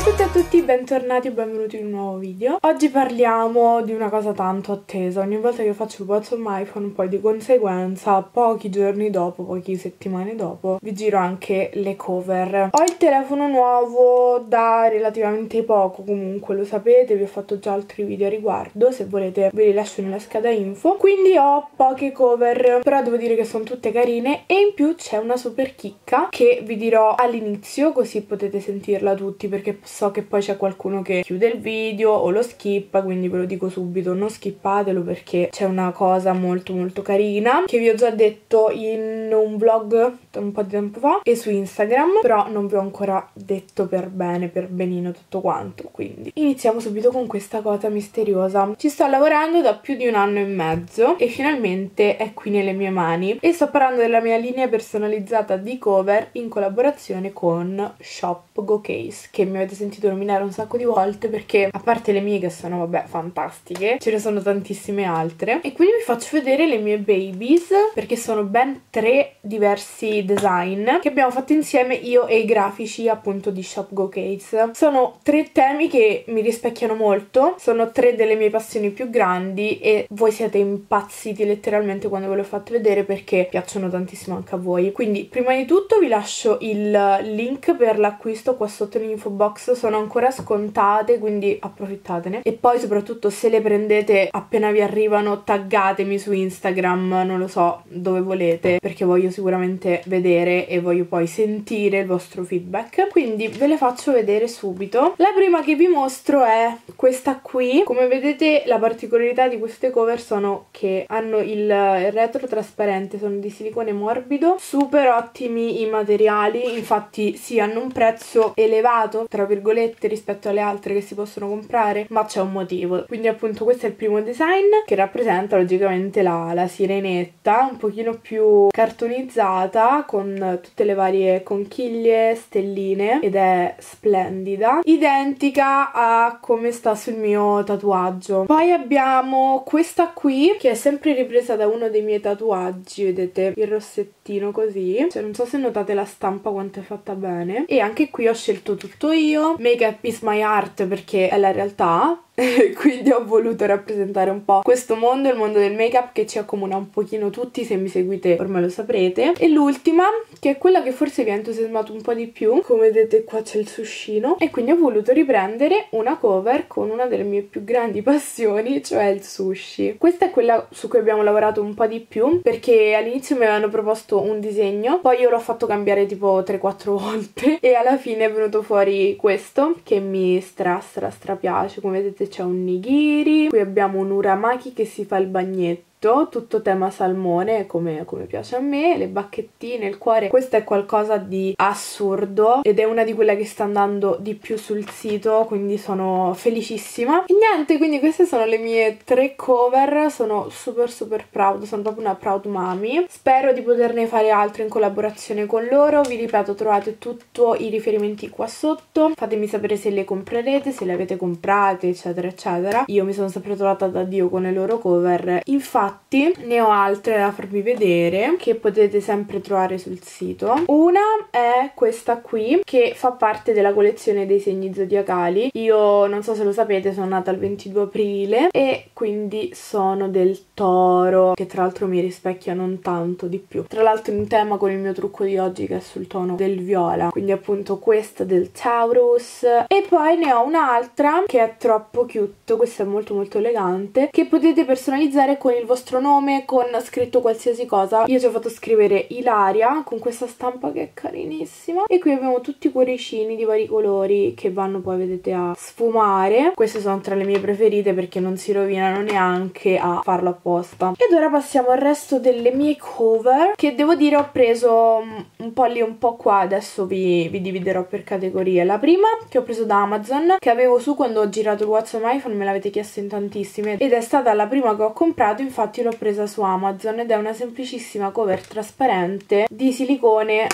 a tutti e a tutti, bentornati e benvenuti in un nuovo video. Oggi parliamo di una cosa tanto attesa. Ogni volta che faccio il What's on my phone poi di conseguenza Pochi giorni dopo, poche settimane dopo Vi giro anche le cover. Ho il telefono nuovo da relativamente poco comunque lo sapete Vi ho fatto già altri video a riguardo. Se volete ve li lascio nella scheda info. Quindi ho poche cover Però devo dire che sono tutte carine. E in più c'è una super chicca Che vi dirò all'inizio così potete sentirla tutti Perché so che poi c'è qualcuno che chiude il video o lo skippa quindi ve lo dico subito non skippatelo perché c'è una cosa molto molto carina che vi ho già detto in un vlog un po' di tempo fa e su Instagram però non vi ho ancora detto per bene per benino tutto quanto quindi iniziamo subito con questa cosa misteriosa. Ci sto lavorando da più di un anno e mezzo e finalmente è qui nelle mie mani e sto parlando della mia linea personalizzata di cover in collaborazione con Shop Go Case che mi avete sentito nominare un sacco di volte perché a parte le mie che sono vabbè fantastiche ce ne sono tantissime altre. E quindi vi faccio vedere le mie babies perché sono ben tre diversi design che abbiamo fatto insieme io e i grafici appunto di Shop Go Case sono tre temi che mi rispecchiano molto sono tre delle mie passioni più grandi e voi siete impazziti letteralmente quando ve le ho fatte vedere perché piacciono tantissimo anche a voi. Quindi prima di tutto vi lascio il link per l'acquisto qua sotto l'info box sono ancora scontate quindi approfittatene. E poi soprattutto se le prendete appena vi arrivano taggatemi su Instagram non lo so dove volete perché voglio sicuramente vedere e voglio poi sentire il vostro feedback. Quindi ve le faccio vedere subito. La prima che vi mostro è questa qui. Come vedete la particolarità di queste cover sono che hanno il retro trasparente sono di silicone morbido super ottimi i materiali infatti sì hanno un prezzo elevato tra virgolette rispetto alle altre che si possono comprare ma c'è un motivo. Quindi appunto questo è il primo design che rappresenta logicamente la, la sirenetta un pochino più cartonizzata con tutte le varie conchiglie stelline ed è splendida. Identica a come sta sul mio tatuaggio. Poi abbiamo questa qui che è sempre ripresa da uno dei miei tatuaggi vedete il rossettino così. Cioè non so se notate la stampa quanto è fatta bene. E anche qui ho scelto tutto io. Make up is my art perché è la realtà quindi ho voluto rappresentare un po' questo mondo, il mondo del make up che ci accomuna un pochino tutti, se mi seguite ormai lo saprete. E l'ultima, che è quella che forse vi ha entusiasmato un po' di più, come vedete qua c'è il suscino, e quindi ho voluto riprendere una cover con una delle mie più grandi passioni, cioè il sushi. Questa è quella su cui abbiamo lavorato un po' di più, perché all'inizio mi avevano proposto un disegno, poi io l'ho fatto cambiare tipo 3-4 volte, e alla fine è venuto fuori questo, che mi stra stra stra piace, come vedete c'è un nigiri, qui abbiamo un uramaki che si fa il bagnetto tutto tema salmone come, come, piace a me, le bacchettine, il cuore, questo è qualcosa di assurdo ed è una di quelle che sta andando di più sul sito, quindi sono felicissima. E niente, quindi queste sono le mie tre cover, sono super super proud, sono proprio una proud mommy. Spero di poterne fare altre in collaborazione con loro, vi ripeto trovate tutti i riferimenti qua sotto, fatemi sapere se le comprerete, se le avete comprate eccetera eccetera. Io mi sono sempre trovata da Dio con le loro cover, infatti infatti ne ho altre da farvi vedere che potete sempre trovare sul sito. Una è questa qui che fa parte della collezione dei segni zodiacali. Io non so se lo sapete sono nata il 22 aprile e quindi sono del toro che tra l'altro mi rispecchia non tanto di più. Tra l'altro in tema con il mio trucco di oggi che è sul tono del viola quindi appunto questa del Taurus. E poi ne ho un'altra che è troppo cute questa è molto molto elegante che potete personalizzare con il vostro vostro nome con scritto qualsiasi cosa. Io ci ho fatto scrivere Ilaria con questa stampa che è carinissima. E qui abbiamo tutti i cuoricini di vari colori che vanno poi vedete a sfumare. Queste sono tra le mie preferite perché non si rovinano neanche a farlo apposta. Ed ora passiamo al resto delle mie cover che devo dire ho preso un po' lì un po' qua. Adesso vi, vi dividerò per categorie. La prima che ho preso da Amazon che avevo su quando ho girato il Whatsapp iPhone me l'avete chiesto in tantissime ed è stata la prima che ho comprato. Infatti infatti l'ho presa su Amazon ed è una semplicissima cover trasparente di silicone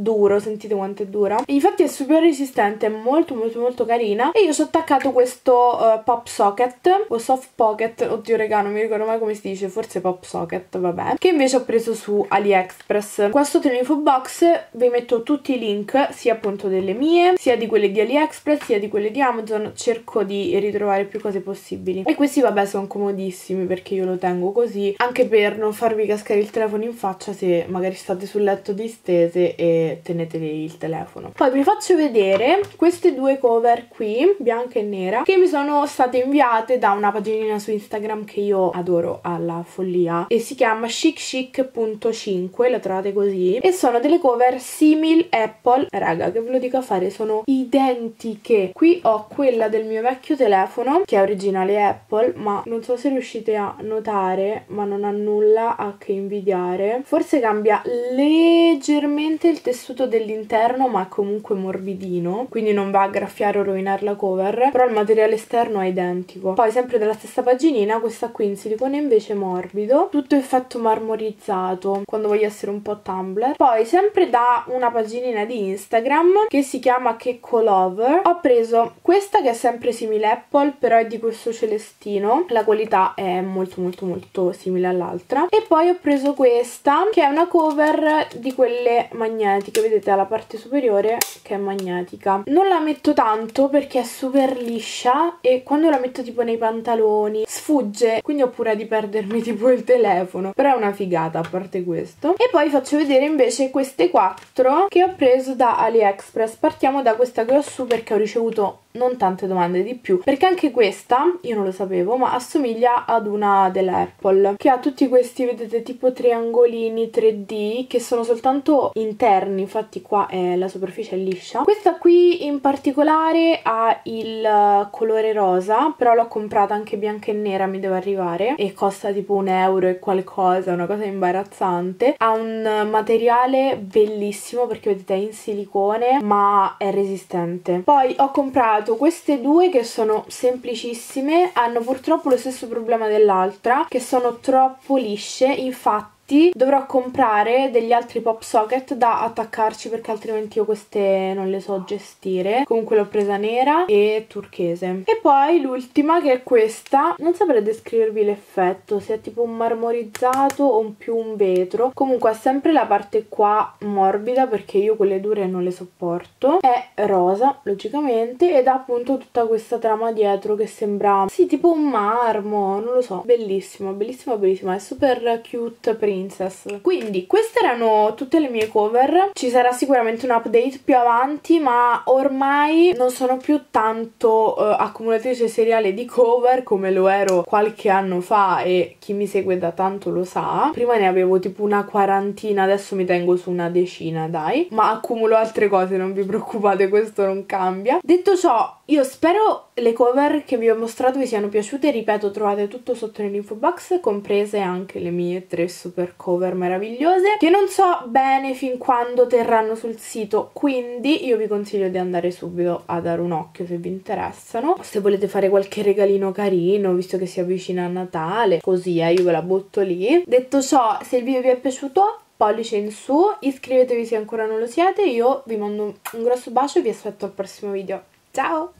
duro, sentite quanto è dura. Infatti è super resistente, è molto molto molto carina. E io ci ho attaccato questo uh, pop socket o soft pocket, oddio regà non mi ricordo mai come si dice, forse pop socket, vabbè. Che invece ho preso su AliExpress. Qua sotto nell'info box vi metto tutti i link, sia appunto delle mie, sia di quelle di AliExpress, sia di quelle di Amazon. Cerco di ritrovare più cose possibili. E questi vabbè sono comodissimi perché io lo tengo così, anche per non farvi cascare il telefono in faccia se magari state sul letto distese e tenete il telefono. Poi vi faccio vedere queste due cover qui, bianca e nera, che mi sono state inviate da una paginina su Instagram che io adoro alla follia e si chiama chicchic.5, la trovate così, e sono delle cover simil Apple. Raga, che ve lo dico a fare, sono identiche. Qui ho quella del mio vecchio telefono, che è originale Apple, ma non so se riuscite a notare, ma non ha nulla a che invidiare. Forse cambia leggermente il tessuto dell'interno, ma comunque morbidino, quindi non va a graffiare o rovinare la cover, però il materiale esterno è identico. Poi sempre dalla stessa paginina, questa qui in silicone invece morbido, tutto effetto marmorizzato, quando voglio essere un po' Tumblr. Poi sempre da una paginina di Instagram che si chiama Checco Lover, ho preso questa che è sempre simile Apple, però è di questo celestino, la qualità è molto molto molto simile all'altra. E poi ho preso questa che è una cover di quelle magnetiche, vedete alla parte superiore che è magnetica. Non la metto tanto perché è super liscia e quando la metto tipo nei pantaloni sfugge, quindi ho paura di perdermi tipo il telefono, però è una figata a parte questo. E poi faccio vedere invece queste quattro che ho preso da AliExpress. Partiamo da questa che ho su perché ho ricevuto non tante domande di più perché anche questa io non lo sapevo ma assomiglia ad una della Apple che ha tutti questi vedete tipo triangolini 3D che sono soltanto interni infatti qua è la superficie è liscia. Questa qui in particolare ha il colore rosa però l'ho comprata anche bianca e nera mi deve arrivare e costa tipo un euro e qualcosa una cosa imbarazzante. Ha un materiale bellissimo perché vedete è in silicone ma è resistente. Poi ho comprato comprato queste due che sono semplicissime, hanno purtroppo lo stesso problema dell'altra, che sono troppo lisce, infatti infatti dovrò comprare degli altri pop socket da attaccarci perché altrimenti io queste non le so gestire. Comunque l'ho presa nera e turchese. E poi l'ultima che è questa. Non saprei descrivervi l'effetto se è tipo un marmorizzato o un più un vetro. Comunque ha sempre la parte qua morbida perché io quelle dure non le sopporto. È rosa logicamente ed ha appunto tutta questa trama dietro che sembra sì tipo un marmo non lo so. Bellissimo bellissimo bellissimo. È super cute print Princess. Quindi queste erano tutte le mie cover, ci sarà sicuramente un update più avanti ma ormai non sono più tanto uh, accumulatrice seriale di cover come lo ero qualche anno fa e chi mi segue da tanto lo sa. Prima ne avevo tipo una quarantina, adesso mi tengo su una decina dai, ma accumulo altre cose, non vi preoccupate, questo non cambia. Detto ciò, io spero le cover che vi ho mostrato vi siano piaciute, ripeto trovate tutto sotto nell'info box, comprese anche le mie tre super cover meravigliose, che non so bene fin quando terranno sul sito, quindi io vi consiglio di andare subito a dare un occhio se vi interessano. Se volete fare qualche regalino carino, visto che si avvicina a Natale, così eh, io ve la butto lì. Detto ciò, se il video vi è piaciuto pollice in su, iscrivetevi se ancora non lo siete, io vi mando un grosso bacio e vi aspetto al prossimo video. Ciao!